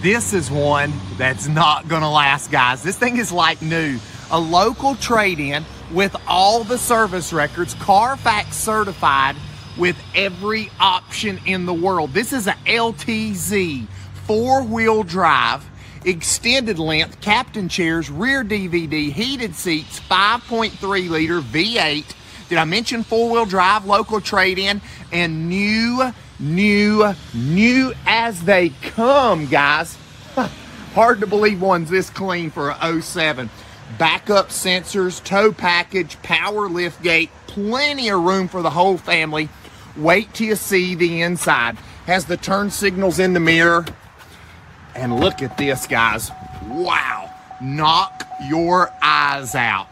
This is one that's not gonna last, guys. This thing is like new. A local trade-in with all the service records, Carfax certified with every option in the world. This is a LTZ four-wheel drive, extended length, captain chairs, rear DVD, heated seats, 5.3 liter V8. Did I mention four-wheel drive, local trade-in, and new, new, new as they come, guys. Hard to believe one's this clean for a 07 backup sensors, tow package, power lift gate, plenty of room for the whole family. Wait till you see the inside. Has the turn signals in the mirror. And look at this, guys. Wow. Knock your eyes out.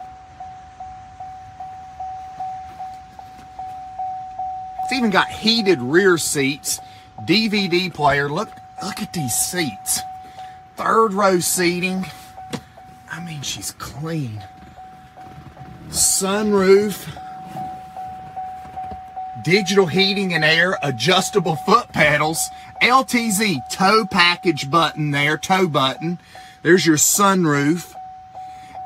It's even got heated rear seats, DVD player. Look, look at these seats. Third row seating. I mean, she's clean. Sunroof, digital heating and air, adjustable foot pedals, LTZ tow package button there, tow button. There's your sunroof.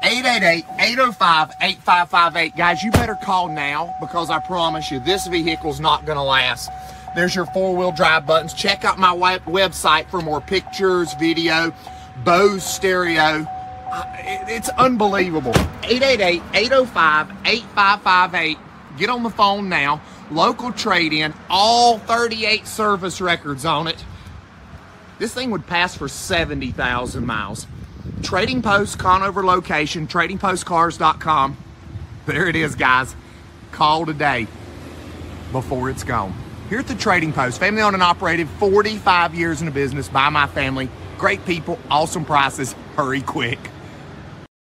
888-805-8558. Guys, you better call now because I promise you this vehicle's not going to last. There's your four-wheel drive buttons. Check out my website for more pictures, video, Bose stereo. It's unbelievable. 888-805-8558. Get on the phone now. Local trade-in. All 38 service records on it. This thing would pass for 70,000 miles. Trading Post Conover location, tradingpostcars.com. There it is, guys. Call today before it's gone. Here at the Trading Post, family owned and operated, 45 years in the business by my family. Great people, awesome prices. Hurry quick.